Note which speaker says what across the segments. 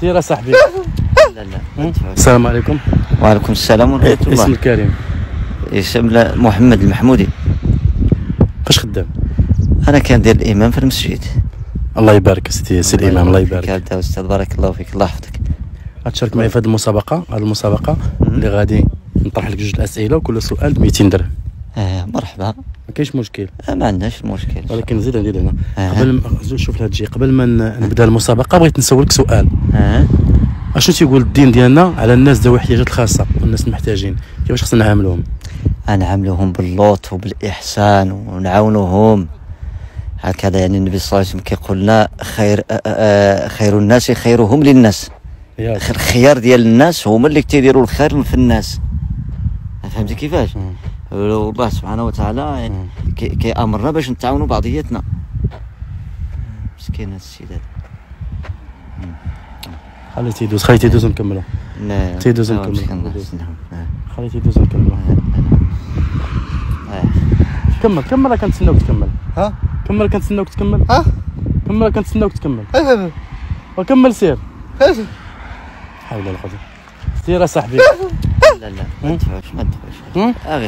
Speaker 1: سير يا صاحبي
Speaker 2: لا لا
Speaker 1: السلام عليكم.
Speaker 2: وعليكم السلام ورحمة
Speaker 1: اسم
Speaker 2: الله.
Speaker 1: الكريم.
Speaker 2: اسم محمد المحمودي.
Speaker 1: فاش خدام؟
Speaker 2: أنا كندير الإمام في المسجد.
Speaker 1: الله يبارك سيدي سي الامام الله يبارك.
Speaker 2: فيك يا أستاذ بارك الله فيك الله يحفظك.
Speaker 1: غتشارك معي في هذه المسابقة هذه المسابقة اللي غادي نطرح لك جوج الأسئلة وكل سؤال ب 200 درهم.
Speaker 2: آه مرحبا.
Speaker 1: ما كاينش مشكل.
Speaker 2: آه ما عندناش مشكل.
Speaker 1: ولكن نزيد ندير هنا.
Speaker 2: آه.
Speaker 1: قبل ما شوف الهاتجي قبل ما نبدأ المسابقة بغيت نسولك سؤال.
Speaker 2: آه.
Speaker 1: أشنو تيقول الدين ديالنا على الناس ذوي الاحتياجات الخاصه والناس المحتاجين؟ كيفاش خصنا نعاملوهم؟
Speaker 2: نعاملوهم باللطف وبالإحسان ونعاونوهم. هكذا يعني النبي صلى الله عليه وسلم كيقول لنا خير آه خير الناس خيرهم للناس. الخيار ديال الناس هما اللي تيديروا الخير في الناس. فهمتي كيفاش؟
Speaker 1: مم.
Speaker 2: الله سبحانه وتعالى يعني كي- كيامرنا باش نتعاونوا بعضياتنا. مسكين هاد السيد هذا
Speaker 1: خلي تيدوز خلي تيدوز ونكملوا
Speaker 2: لا
Speaker 1: تيدوز
Speaker 2: لا،
Speaker 1: نكمل.
Speaker 2: مسكين،
Speaker 1: تيدوز.
Speaker 2: نعم، نعم.
Speaker 1: خلي تيدوز ونكملوا
Speaker 2: آه.
Speaker 1: كمل كمل راه كنتسناوك تكمل.
Speaker 3: ها؟
Speaker 1: كمل كنتسناوك تكمل.
Speaker 3: ها؟
Speaker 1: كمل كنتسناوك تكمل.
Speaker 3: ها
Speaker 1: وكمل سير.
Speaker 3: ها
Speaker 1: حول ولا قوة سير يا صاحبي.
Speaker 2: لا لا ما
Speaker 1: مم.
Speaker 2: تدفعوش ما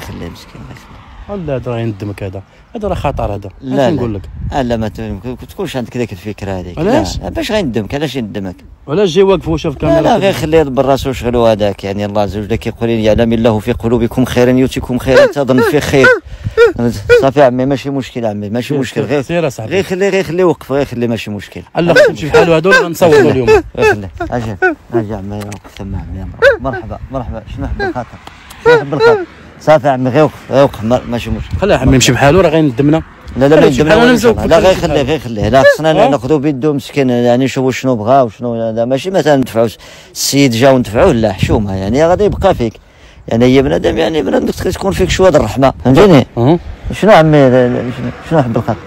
Speaker 2: خليه مسكين غير خليه
Speaker 1: ولا هذا راه يندمك هذا. هذا راه خطر هذا.
Speaker 2: لا، لا.
Speaker 1: نقول لك؟
Speaker 2: آه لا ما تكونش عندك ذيك الفكرة هذيك.
Speaker 1: علاش؟
Speaker 2: لا، باش غيندمك علاش يندمك؟
Speaker 1: ولا جاي واقف وشاف
Speaker 2: لا
Speaker 1: كاميرا
Speaker 2: لا غير خليه يدبر راسو وشغلو هذاك. يعني الله عز وجل كيقول يعلم الله في قلوبكم خيرا يؤتكم خيرا تظن فيه خير. صافي عمي ماشي مشكل عمي ماشي مشكل. غير
Speaker 1: سير يا صاحبي.
Speaker 2: غير خليه غير خليه وقف غير خليه ماشي مشكل.
Speaker 1: الله تمشي بحال هذول غنصوروا اليوم.
Speaker 2: غير خليه أجي أجي عمي وقف ثم عمي مرحبا مرحبا. شنو حب الخاطر شنو حب الخاطر صافي عمي غير وقف غير وقف ما- ماشي مشكل.
Speaker 1: خليه عمي يمشي بحالو راه غيندمنا
Speaker 2: لا لا ما
Speaker 1: خليه يمشي
Speaker 2: يندمنا
Speaker 1: بحالو
Speaker 2: ولا
Speaker 1: نمشيو
Speaker 2: شيء. لا غير خليه. غير خليه لا خصنا؟ ناخذوا بيدو مسكين يعني نشوفوا شنو بغا وشنو لا ماشي مثلا ندفعوا السيد جا وندفعوه لا حشومة يعني غادي يبقى فيك. يعني هي بنادم يعني بنادم تكون فيك شوية الرحمة. فهمتيني؟
Speaker 1: أه.
Speaker 2: شنو عمي؟ شنو- حب الخاطر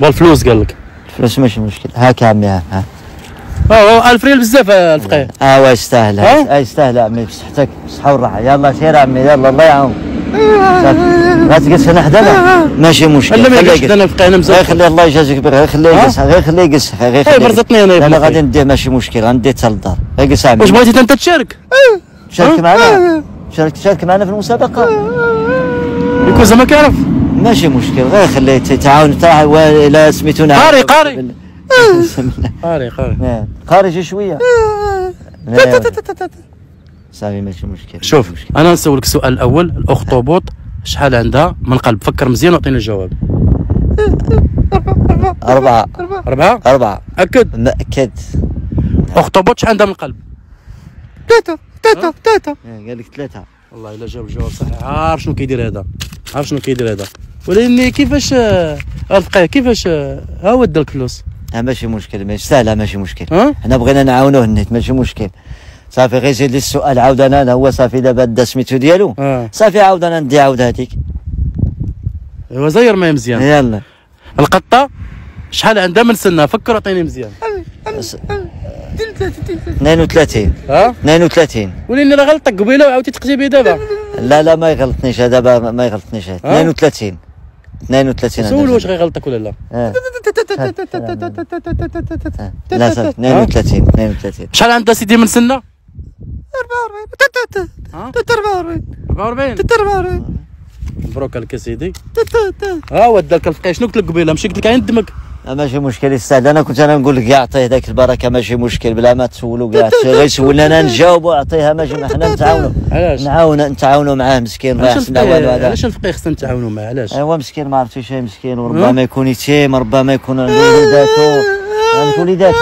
Speaker 1: والفلوس قال لك.
Speaker 2: الفلوس ماشي مشكل. هاك عمي ها ها.
Speaker 1: آه ألف ريال بزاف آه، الفقيه
Speaker 2: آه وا يستاهل
Speaker 1: ها؟
Speaker 2: ها يستاهل يا عمي بصحتك بالصحه والراحة. يلا سير يا عمي يلا الله يعاون صافي غتجلس هنا حدانا. ماشي مشكل.
Speaker 1: لا ما
Speaker 2: يجلس.
Speaker 1: أنا الفقيه أنا
Speaker 2: غير
Speaker 1: مزال
Speaker 2: خليه الله يجازيك بخير غير خليه؟ يجلس غير خليه يجلس غير خليه
Speaker 1: برزتني
Speaker 2: أنا
Speaker 1: ابن
Speaker 2: غادي. نديه ماشي مشكل غنديه حتى للدار. اجلس عمي
Speaker 1: واش بغيتي أنت تشارك؟
Speaker 2: شارك
Speaker 1: ها؟
Speaker 2: معنا؟ شارك شارك معنا في المسابقة.
Speaker 1: يكون زعما كيعرف.
Speaker 2: ماشي مشكل. غير خليه تعاون تاع إلى سميتو
Speaker 1: قاري، قاري. قاري قاري.
Speaker 2: نعم. قاري شي نعم. صافي ماشي مشكل
Speaker 1: شوف
Speaker 2: ماشي مشكل.
Speaker 1: أنا نسولك السؤال الأول الأخطبوط شحال عندها؟ من قلب فكر مزيان وعطيني الجواب
Speaker 2: أربعة.
Speaker 1: أربعة؟
Speaker 2: أربعة.
Speaker 1: أكد.
Speaker 2: مأكد.
Speaker 1: أخطبوط شحال عندها من قلب؟
Speaker 3: تاتا تاتا تاتا
Speaker 2: قال لك ثلاثة
Speaker 1: والله إلا جاوب الجواب صحيح. عارف شنو كيدير هذا؟ عارف شنو كيدير هذا؟ ولكن كيفاش آه، الفقيه كيفاش آه، ها هو دا الفلوس
Speaker 2: ها ماشي مشكل ماشي سهلة ماشي مشكل. حنا بغينا نعاونوه النت ماشي مشكل. صافي غير زيد لي السؤال عاود أنا هو صافي دابا دا سميتو ديالو
Speaker 1: آه
Speaker 2: صافي عاود أنا ندي عاود هذيك
Speaker 1: ايوا زير ما مزيان
Speaker 2: يلا
Speaker 1: القطه شحال عندها من سنه فكر عطيني مزيان
Speaker 2: 32
Speaker 1: ها
Speaker 2: 32
Speaker 1: وليني راه غلطك قبيله وعاودتي تقجبي دابا
Speaker 2: لا لا ما يغلطنيش هذا دابا ما يغلطنيش 32 32
Speaker 1: سول واش غيغلطك ولا لا
Speaker 2: آه. لا صافي 32 32
Speaker 1: شحال عندها سيدي من سنه
Speaker 3: 44 تاتا
Speaker 1: ها
Speaker 3: تاتا 44
Speaker 1: 44
Speaker 3: تاتا 44
Speaker 1: مبروك عليك يا سيدي. ها هو داك الفقيه شنو قلت لك قبيلة؟ ماشي قلت لك عين دمك.
Speaker 2: ماشي مشكل يستاهل أنا كنت أنا نقول لك كاع عطيه ذاك البركة ماشي مشكل. بلا ما تسولوا كاع غير يسولنا أنا نجاوبوا أعطيها ماشي حنا نتعاونوا.
Speaker 1: علاش؟
Speaker 2: نعاون نتعاونوا معاه مسكين راه يحسن والو هذا.
Speaker 1: علاش الفقيه خصنا نتعاونوا معاه؟ علاش؟
Speaker 2: أيوا مسكين ما عرفتي شي مسكين. وربما يكون يتيم ربما يكون عنده وليداتو عنده وليدات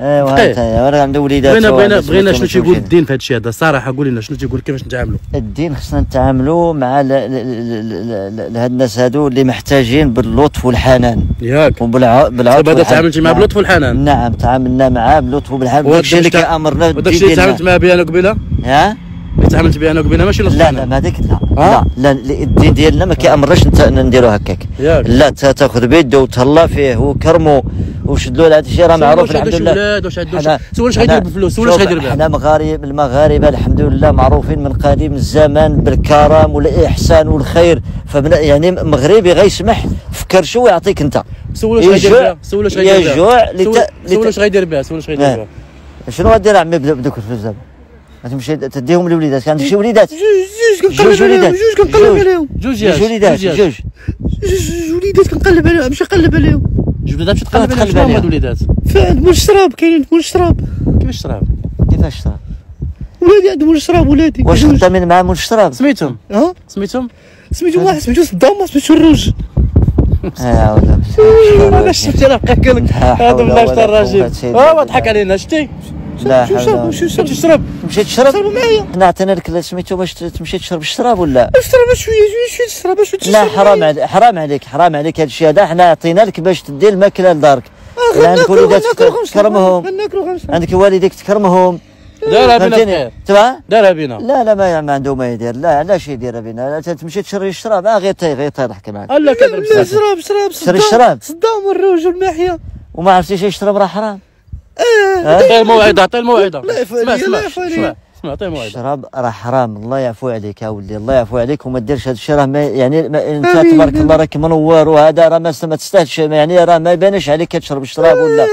Speaker 2: ايوا
Speaker 1: فقيه.
Speaker 2: انت راه عنده وليدات
Speaker 1: بغينا بغينا بغينا شنو تيقول. الدين في هذا الشيء هذا؟ صراحة قول لنا شنو تيقول كيفاش نتعاملوا؟
Speaker 2: الدين خصنا نتعاملوا مع هاد الناس هادو اللي محتاجين باللطف والحنان.
Speaker 1: ياك.
Speaker 2: وبالع بالعطف
Speaker 1: طيب هذا
Speaker 2: والحنان.
Speaker 1: تعاملتي معاه. بلطف والحنان؟
Speaker 2: نعم تعاملنا معاه بلطف وبالحنان
Speaker 1: وداك
Speaker 2: داكشي اللي
Speaker 1: الشيء
Speaker 2: كامرنا
Speaker 1: وداك
Speaker 2: بالدين
Speaker 1: الشيء اللي تعاملت معاه بيه أنا قبيلة؟
Speaker 2: ها؟
Speaker 1: اللي تعاملت بيه أنا قبيلة؟ ماشي
Speaker 2: لا لا
Speaker 1: والحنان.
Speaker 2: ما هذيك لا؟ لا الدين ديالنا ما كيامرناش نديرو هكاك. لا تا- تأخذ بيده وتهلا فيه وكرمو. وشد له هذا الشيء؟ راه معروف
Speaker 1: واش
Speaker 2: الحمد لله.
Speaker 1: ولاد واش عندو
Speaker 2: حنا-
Speaker 1: سول واش غيدير بالفلوس سول واش غيدير بها؟
Speaker 2: حنا مغاربه المغاربة الحمد لله معروفين من قديم الزمان بالكرم والإحسان والخير. فبنا يعني مغربي غيسمح في كرشو ويعطيك انت.
Speaker 1: سولو اش غيدير بها؟ سولو اش غيدير بها؟
Speaker 2: يجوع
Speaker 1: سولو-
Speaker 2: لت...
Speaker 1: سولو
Speaker 2: لت...
Speaker 1: اش غيدير بها؟ سولو اش غيدير
Speaker 2: آه.
Speaker 1: بها
Speaker 2: شنو غدير عمي بد- بدوك الفلوس دابا؟ غتمشي تديهم لوليدات. كان عندك شي وليدات.
Speaker 3: جوج جوج
Speaker 2: وليدات.
Speaker 3: جوج كنقلب. عليهم.
Speaker 1: جوج
Speaker 2: وليدات.
Speaker 1: جوج.
Speaker 2: جوج
Speaker 3: وليدات كنقلب عليهم نمشي نقلب عليهم.
Speaker 1: جوج وليدات مشي تقلب
Speaker 2: تقلب.
Speaker 1: هاد الوليدات
Speaker 3: فين مول الشراب كاينين مول الشراب.
Speaker 1: كيفاش تراب
Speaker 2: كيفاش صار
Speaker 3: ولادي عندهم مول الشراب ولادي.
Speaker 2: واش. خدامين مع مول الشراب؟
Speaker 1: سميتهم؟
Speaker 3: ها؟
Speaker 1: سميتهم؟
Speaker 3: سميتو واحد سميتو صدام سميتو الروج.
Speaker 1: آه
Speaker 2: أنا
Speaker 1: شفتي أنا بقى
Speaker 2: حول
Speaker 1: هذا
Speaker 2: قوة
Speaker 1: الراجل. آه ضحك علينا شتي.
Speaker 2: لا
Speaker 3: شو شرب؟ شو شرب؟
Speaker 2: مشيت تشرب؟
Speaker 3: شربوا معايا.
Speaker 2: حنا عطينا لك سميتو باش تمشي تشرب الشراب ولا؟
Speaker 3: اشرب شوية شوية شوية تشرب شوية
Speaker 2: لا حرام عليك حرام عليك حرام عليك هذا الشيء هذا. حنا عطينا لك باش تدي الماكلة لدارك. عندك وليدات تكرمهم. عندك والديك تكرمهم.
Speaker 1: دارها بينا
Speaker 2: تبع؟
Speaker 1: دارها بينا
Speaker 2: لا لا ما ما عنده ما يدير. لا علاش يدير بينا تمشي تشري الشراب. آه غير تاي غير تاي ضحك
Speaker 1: كذب
Speaker 3: لا شراب شراب
Speaker 2: الشراب.
Speaker 3: صدام والروج والماحية.
Speaker 2: وما عرفتيش يشرب راه حرام.
Speaker 3: آه
Speaker 1: عطيه الموعظه عطيه الموعظه
Speaker 3: لا
Speaker 1: اسمع اسمع عطيه موعظه
Speaker 2: الشراب راه حرام الله يعفو عليك يا ولدي الله يعفو عليك وما ديرش هذا الشيء راه ما يعني ما انت. تبارك الله راك منور وهذا راه ما تستاهلش يعني راه ما يبانش عليك تشرب الشراب ولا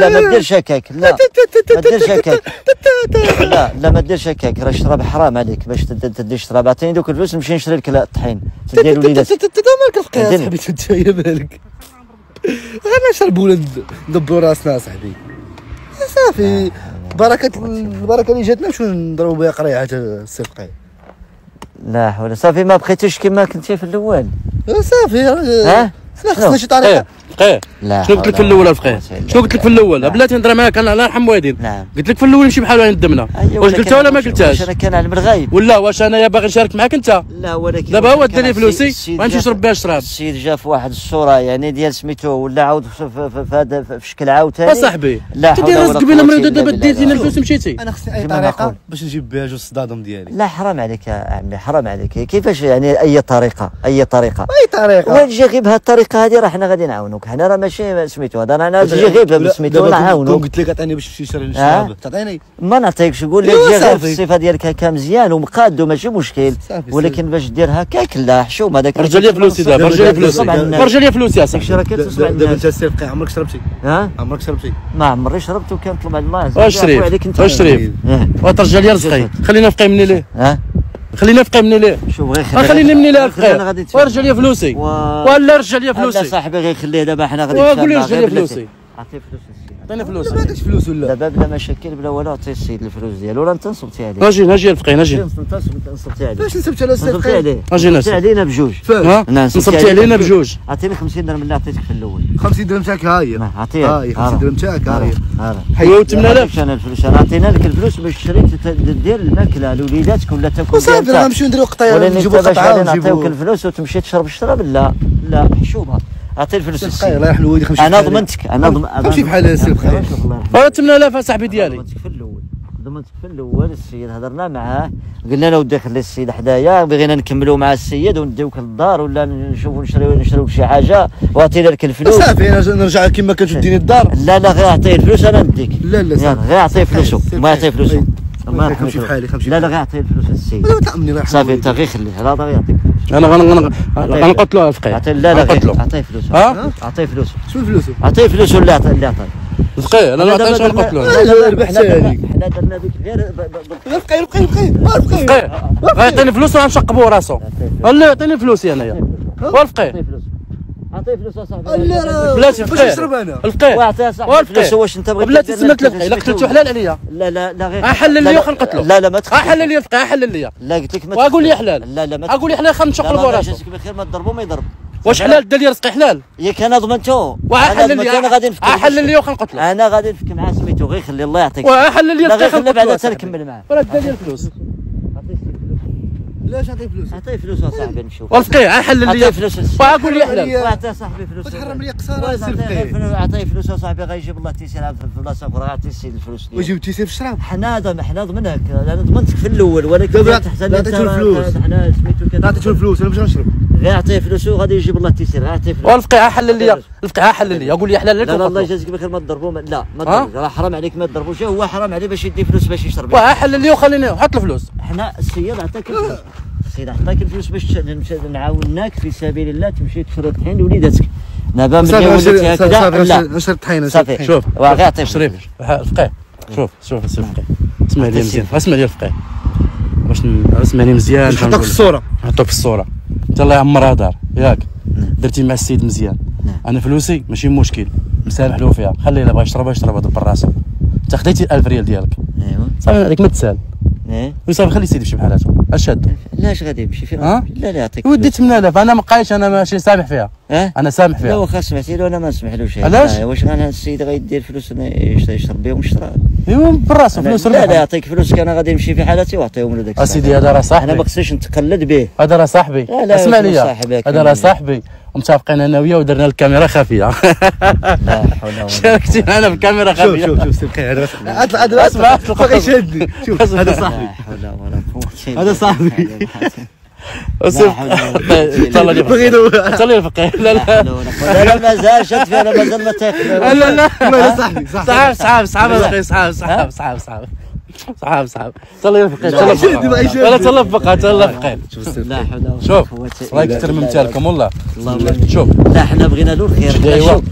Speaker 2: لا ما ديرش هكاك لا ما ديرش هكاك لا لا ما ديرش هكاك راه الشراب حرام عليك باش تد- تدي الشراب عطيني دوك الفلوس نمشي نشري لك الطحين تدير وليدات
Speaker 3: مالك الفقيه. صاحبي انت يا مالك غير نشربوا ولا ندبروا راسنا صاحبي صافي. بركة البركة اللي جاتنا شو نضربوا بها قريعة السي فقيه
Speaker 2: لا حول صافي ما بقيتيش كما كنتي في الأول.
Speaker 3: صافي.
Speaker 2: ها؟
Speaker 3: خصنا خصنا شي طريقة.
Speaker 1: فقيه.
Speaker 2: لا
Speaker 1: شنو قلت لك في الأول
Speaker 2: ولا
Speaker 1: فقيه؟
Speaker 2: قوة إلا
Speaker 1: شنو قلت لك في الأول؟ بلاتي نهضر معاك أنا الله يرحم والدين
Speaker 2: نعم.
Speaker 1: قلت لك في الأول نمشي بحال وين ندمنا
Speaker 2: أيوة،
Speaker 1: واش قلتها ولا ما قلتهاش؟
Speaker 2: واش أنا كان علم الغيب
Speaker 1: ولا واش انايا باغي نشارك معاك أنت؟
Speaker 2: لا ولكن
Speaker 1: دابا هو داني فلوسي غنمشي
Speaker 2: جا-
Speaker 1: نشرب بها الشراب.
Speaker 2: السيد جا في واحد الصورة يعني ديال سميتو ولا عاود في, شكل عاوتاني.
Speaker 1: اصاحبي
Speaker 2: لا
Speaker 1: أنت
Speaker 2: حول
Speaker 1: دير
Speaker 2: ولا
Speaker 1: راسك بين مريض دابا. ديتينا الفلوس مشيتي.
Speaker 3: أنا خصني اي
Speaker 2: نقول.
Speaker 3: باش نجيب بها جوج صدادهم ديالي.
Speaker 2: لا حرام عليك يا عمي حرام عليك. كيفاش يعني أي طريقة؟ أي طريقة؟
Speaker 3: أي طريقة؟
Speaker 2: وين تجي غير بهذه الطريقة هذه راه حنا غادي نعاونوك. حنا راه ماشي سميتو هذا أنا تجي غير سميتو نعاونوك
Speaker 3: قلت لك عطيني باش نمشي نشري. الشراب تعطيني
Speaker 2: ما نعطيكش نقول لك
Speaker 3: إيوا
Speaker 2: جي غير. في الصفه ديالك هكا مزيان ومقاد وماشي مشكل ولكن باش دير هكاك لا حشوم هذاك
Speaker 1: رجع لي فلوسي دابا رجع لي فلوسي. رجع لي فلوسي يا صاحبي
Speaker 2: راه
Speaker 3: دابا انت السي فقيه عمرك شربتي
Speaker 2: ها
Speaker 3: عمرك شربتي
Speaker 2: ما عمري شربت وكنطلب على الله
Speaker 1: شريف
Speaker 2: آه.
Speaker 1: وترجع لي رزقي خلينا فقي مني ليه
Speaker 2: ها
Speaker 1: خلينا فقي مني ليه
Speaker 2: شوف غير
Speaker 1: آه، خليني مني ليه
Speaker 2: خلينا نتفاهم.
Speaker 1: ورجع لي فلوسي. ولا رجع لي
Speaker 2: لا
Speaker 1: فلوسي
Speaker 2: صاحبي غير خليه دابا حنا غادي
Speaker 1: لي
Speaker 2: نتفاهموا.
Speaker 1: رجع
Speaker 2: غير
Speaker 1: لي
Speaker 2: بلاتي.
Speaker 1: فلوسي
Speaker 2: عطيه فلوس السيد
Speaker 1: عطيني
Speaker 3: ما
Speaker 1: فلوسي
Speaker 3: عندكش فلوس ولا؟
Speaker 2: دابا بلا مشاكل بلا والو عطيه السيد الفلوس ديالو. ولا انت نصبتي عليه.
Speaker 1: نجي نجي الفقي نجي.
Speaker 2: انت نصبتي عليه.
Speaker 3: على السي
Speaker 2: نصبتي
Speaker 3: فقيه
Speaker 2: عليه
Speaker 1: أجي
Speaker 2: نصبتي علينا بجوج.
Speaker 1: ها؟ نصبتي علينا بجوج.
Speaker 2: عطيني 50 درهم اللي عطيتك في الأول.
Speaker 3: 50 درهم تاعك ها هي.
Speaker 2: عطيه
Speaker 3: هاي 50 درهم تاعك ها هي.
Speaker 1: حيوا 8000
Speaker 2: أنا الفلوس. أنا عطينا لك الفلوس باش تشري تت- دير الماكلة لوليداتك ولا تاكل
Speaker 3: وصافي راه. نمشيو نديرو قطايه نجيبو قطعة
Speaker 2: غادي نعطيوك
Speaker 3: ونجيبو
Speaker 2: الفلوس وتمشي تشرب الشراب لا لا حشومة. عطي الفلوس
Speaker 3: سي
Speaker 2: للسيد.
Speaker 3: فقيه الله يرحم والديك خمسي أنا.
Speaker 2: ضمنتك أنا ضمن
Speaker 3: خمسي بحال السي.
Speaker 1: آه 8000 صاحبي ديالي
Speaker 2: ضمنتك في الأول ضمنتك في الأول السيد هضرنا معاه قلنا له ودي خلي السيد حدايا بغينا نكملوا مع السيد ونديوك للدار ولا نشوفوا نشريو نشريو شي حاجة وعطينا لك الفلوس
Speaker 3: صافي أنا نرجع كما كنت تديني الدار
Speaker 2: لا لا غير أعطيه الفلوس أنا نديك
Speaker 3: لا لا صافي
Speaker 2: غير أعطيه فلوسه ما يعطيه. فلوسه. ما
Speaker 3: خمسي
Speaker 2: لا لا. غير أعطيه الفلوس للسيد
Speaker 3: لا تامني الله يرحمه
Speaker 2: صافي أنت غير خليه لا غير يعطيك
Speaker 1: أنا غن- غن- غنقتلو الفقي
Speaker 2: أعطيه. لا لا
Speaker 1: غنقتلو.
Speaker 2: أعطيه فلوسه.
Speaker 1: ها؟
Speaker 2: أعطيه فلوسه.
Speaker 3: شنو فلوسه؟
Speaker 2: أعطيه فلوسه ولا اعطيه اللي
Speaker 1: الفقي أنا ما عطيتش غنقتلو.
Speaker 3: لا، لا، ربحت
Speaker 2: حنا درنا-
Speaker 3: هذيك.
Speaker 2: حنا درنا بك غير ب- ب- ب-
Speaker 3: لا بقي بقي بقي ما بقي
Speaker 1: الفقي غيعطيني فلوس وغنشقبو راسو لا يعطيني فلوسي انايا
Speaker 2: فلوس اعطيه فلوس اصاحبي
Speaker 3: لا لا
Speaker 1: بلاتي
Speaker 3: باش نشرب
Speaker 1: أنا.
Speaker 2: واعطيه صاحبي
Speaker 1: والفقي.
Speaker 2: فلوس واش أنت بغيت
Speaker 1: بلاتي إلا حلال عليا.
Speaker 2: لا لا لا غير.
Speaker 1: احلل
Speaker 2: لا،
Speaker 1: لي
Speaker 2: لا.
Speaker 1: وخنقتلو
Speaker 2: لا لا ما
Speaker 1: احلل لي الفقي احلل لي.
Speaker 2: لا قلت لك ما
Speaker 1: وأقول لي. حلال.
Speaker 2: لا لا ما
Speaker 1: أقول لي حلال خلينا
Speaker 2: لا، لا،
Speaker 1: نشقلبو
Speaker 2: لا،
Speaker 1: راسو
Speaker 2: جاتك بخير ما تضربو ما يضرب.
Speaker 1: واش حلال؟ دير لي رزقي حلال.
Speaker 2: ياك أنا ضمنته أنا
Speaker 1: واحلل
Speaker 2: ضمنته، أنا غادي
Speaker 1: لي
Speaker 2: نفكر.
Speaker 1: احلل لي وخنقتلو
Speaker 2: أنا غادي نفك معاه سميتو غير خلي الله يعطيك.
Speaker 1: واحلل لي
Speaker 2: لا
Speaker 1: رزقي
Speaker 2: غير خلي بعدا
Speaker 1: خنقتلو.
Speaker 2: حتى
Speaker 1: أصاحبي.
Speaker 2: نكمل معاه.
Speaker 1: ولا دير لي الفلوس.
Speaker 3: لا تعطي فلوس؟
Speaker 2: أعطيه فلوس اصاحبي نشوف
Speaker 1: احلل
Speaker 2: أعطيه
Speaker 1: لي
Speaker 2: فلوس
Speaker 1: وأقول لي
Speaker 2: وأعطيه صاحبي. فلوس
Speaker 3: وتحرم لي قصاره السي
Speaker 2: فلوس- أعطيه فلوس اصاحبي غيجيب الله تيسير في بلاصه أخرى اعطيه السيد الفلوس. ديالو.
Speaker 3: ويجيب تيسير في الشراب.
Speaker 2: حنا حنا ضمنك أنا ضمنتك في الأول ولكن
Speaker 3: دابا الفلوس.
Speaker 2: حنا سميتو كذا.
Speaker 3: لا عطيتو الفلوس أنا باش نشرب
Speaker 2: غير أعطيه فلوس وغادي يجيب الله تيسير غير أعطيه فلوس.
Speaker 1: والفقي احلل لي الفقي احلل لي أقول لي حلال لك
Speaker 2: لا لا الله. يجازيك بخير ما تضربو ما- لا ما
Speaker 1: ها؟
Speaker 2: تضربوش راه حرام عليك ما تضربوش هو حرام عليه باش يدي فلوس باش يشرب.
Speaker 1: واحلل لي وخليني حط الفلوس
Speaker 2: حنا السيد عطاك الفلوس. سيدي عطاك الفلوس باش نعاوناك في سبيل الله تمشي تشري طحين لوليداتك دابا ملي وليتي هكذا لا.
Speaker 3: صافي طحينه
Speaker 2: صافي
Speaker 1: شوف
Speaker 2: وغير عطيه
Speaker 1: شريف. الفقيه. شوف شوف السي الفقيه اسمع لي مزيان. اسمع لي الفقيه. باش ن- اسمعني مزيان.
Speaker 3: نحطك في الصورة.
Speaker 1: نحطوك في الصورة. انت الله يعمرها دار ياك. درتي مع السيد مزيان. أنا فلوسي ماشي مشكل. مسامح له فيها. خليه الا بغى يشربها يشربها دبر راسه انت خديتي 1000 ريال ديالك.
Speaker 2: ايوا
Speaker 1: صافي عليك ما تسال. وصافي خلي سيدي يمشي بحالاته اش شادو
Speaker 2: لاش غادي يمشي فين
Speaker 1: ها؟
Speaker 2: لا لا يعطيك
Speaker 1: ودي
Speaker 2: فلوس.
Speaker 1: 8000 أنا ما بقايش أنا ماشي سامح فيها.
Speaker 2: آه
Speaker 1: أنا سامح
Speaker 2: لا
Speaker 1: فيها
Speaker 2: واخا سمعتي له أنا ما نسمحلوش
Speaker 1: علاش؟
Speaker 2: واش غانا السيد غيدير فلوس يشرب بهم يشرب
Speaker 1: ايوا براسه
Speaker 2: أنا-
Speaker 1: فلوس
Speaker 2: لا لا يعطيك فلوسك أنا غادي نمشي في حالتي وأعطيهم له داك
Speaker 1: أسيدي هذا راه
Speaker 2: أنا ما
Speaker 1: صاحبي
Speaker 2: خصنيش نتقلد به.
Speaker 1: هذا راه صاحبي.
Speaker 2: لا، لا،
Speaker 1: اسمع لي؟ هذا راه صاحبي. ومتفقين أنا وياه ودرنا الكاميرا خفية.
Speaker 2: لا حول ولا
Speaker 1: شاركتي معنا في كاميرا
Speaker 3: شوف
Speaker 1: خفية.
Speaker 3: شوف شوف سي بخير هذا هذا هذا
Speaker 1: اسمع،
Speaker 3: باغي يشدني. شوف هذا
Speaker 2: لا
Speaker 3: صاحبي هذا صاحبي.
Speaker 1: وسيف
Speaker 2: حول ولا قوة.
Speaker 1: تهلا لي
Speaker 3: بغي
Speaker 1: فقيه
Speaker 3: يدور.
Speaker 1: تهلا لي فقيه لا لا.
Speaker 2: لا لا مازال شد فيها لا مازال ما تأكل.
Speaker 1: لا لا
Speaker 3: هذا صاحبي صاحبي.
Speaker 1: صحاب صحاب صحاب يا فقيه صحاب صحاب تهلا لي فقيه تهلا فقيه. لا تهلا فقيه تهلا فقيه
Speaker 2: لا حول ولا
Speaker 1: شوف
Speaker 2: قوة
Speaker 1: الله يكثر من. مثالكم والله شوف.
Speaker 2: لا حنا بغينا له الخير.
Speaker 1: دعيوه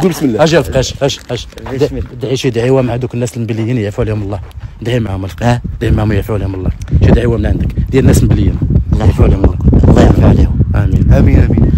Speaker 3: قول بسم الله.
Speaker 1: أجي الفقيه اش اش. دعي شي دعيوه مع دوك الناس المبليين يعفو عليهم الله. دعي معاهم الفقيه
Speaker 2: ها؟
Speaker 1: دعي معاهم يعفو عليهم الله. شي دعيوه من عندك. ديال الناس المبليين
Speaker 2: الله
Speaker 1: يعفو عليهم الله.
Speaker 2: الله يرفع عليهم.
Speaker 1: آمين.
Speaker 3: آمين آمين.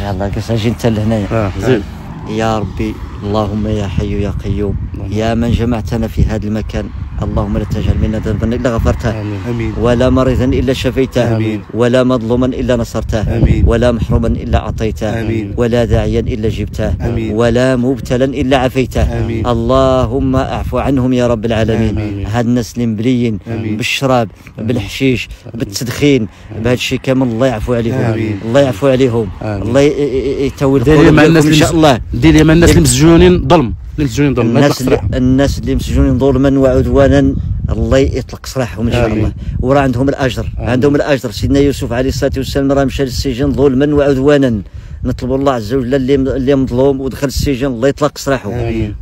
Speaker 2: يلا قص أجي أنت لهنايا
Speaker 1: آه زين.
Speaker 2: يا ربي اللهم يا حي يا قيوم. يا من جمعتنا في هذا المكان. اللهم لا تجعل منا ذنبا إلا غفرته
Speaker 1: آمين
Speaker 3: آمين
Speaker 2: ولا مريضا إلا شفيته
Speaker 3: آمين.
Speaker 2: ولا مظلوما إلا نصرته
Speaker 3: آمين.
Speaker 2: ولا محروما إلا أعطيته
Speaker 3: آمين.
Speaker 2: ولا داعيا إلا جبته
Speaker 3: آمين.
Speaker 2: ولا مبتلا إلا عافيته
Speaker 3: آمين.
Speaker 2: اللهم اعفو عنهم يا رب العالمين
Speaker 3: آمين.
Speaker 2: هاد الناس اللي مبليين
Speaker 3: آمين.
Speaker 2: بالشراب بالحشيش بالتدخين بهذا الشيء كامل الله يعفو عليهم
Speaker 3: آمين.
Speaker 2: الله يعفو عليهم
Speaker 1: آمين.
Speaker 2: الله ي- ي- يتوي
Speaker 1: ديري
Speaker 2: القلوب
Speaker 1: مع
Speaker 2: ديالكم
Speaker 1: الناس
Speaker 2: ان شاء الله
Speaker 1: ديري مع الناس اللي مسجونين ظلم اللي مسجونين ظلم ما
Speaker 2: الناس اللي الناس اللي مسجونين ظلما وعدوانا الله يطلق سراحهم إن شاء. الله. وراه عندهم الأجر.
Speaker 1: آمين.
Speaker 2: عندهم الأجر. سيدنا يوسف عليه الصلاة والسلام راه مشى للسجن ظلما وعدوانا. نطلب الله عز وجل اللي اللي مظلوم ودخل السجن الله يطلق سراحه.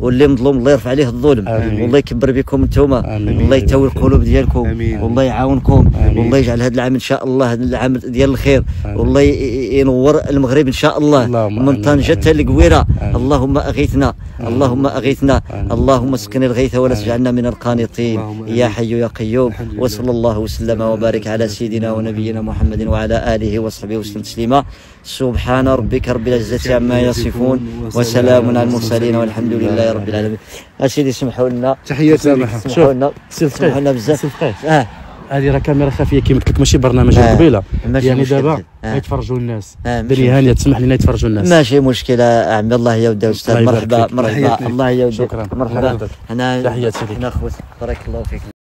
Speaker 2: واللي مظلوم الله يرفع عليه الظلم. والله يكبر بكم
Speaker 1: آمين.
Speaker 2: والله يتوي القلوب ديالكم. والله يعاونكم. والله يجعل هذا العام إن شاء الله هذا العام ديال الخير. والله ينور المغرب إن شاء الله من. طنجة
Speaker 1: آمين.
Speaker 2: اللهم أغيثنا اللهم
Speaker 1: أغيثنا.
Speaker 2: اللهم اسقنا الغيث ولا تجعلنا من القانطين يا. حي يا قيوم. وصلى الله وسلم وبارك على سيدنا ونبينا محمد وعلى آله وصحبه وسلم تسليما سبحان ربك رب العزة عما يصفون وسلام على المرسلين والحمد لله رب العالمين. اسيدي سمحوا لنا.
Speaker 1: سامح.
Speaker 2: سمحوا لنا. سمحوا لنا بزاف. آه.
Speaker 1: هذه راه كاميرا خفية كيما قلت لك ماشي برنامج
Speaker 2: آه.
Speaker 1: قبيلة.
Speaker 2: ماشي
Speaker 1: يعني. دابا
Speaker 2: آه.
Speaker 1: يتفرجوا الناس.
Speaker 2: آه،
Speaker 1: ديري هانية تسمح لنا يتفرجوا الناس.
Speaker 2: ماشي مشكلة. أعمي الله يودي أستاذ.
Speaker 1: الله يبارك
Speaker 2: مرحبا. مرحبا. الله يودي
Speaker 1: شكراً.
Speaker 2: مرحبا. أنا
Speaker 1: تحياتي لك.
Speaker 2: أنا أخوت. بارك الله فيك.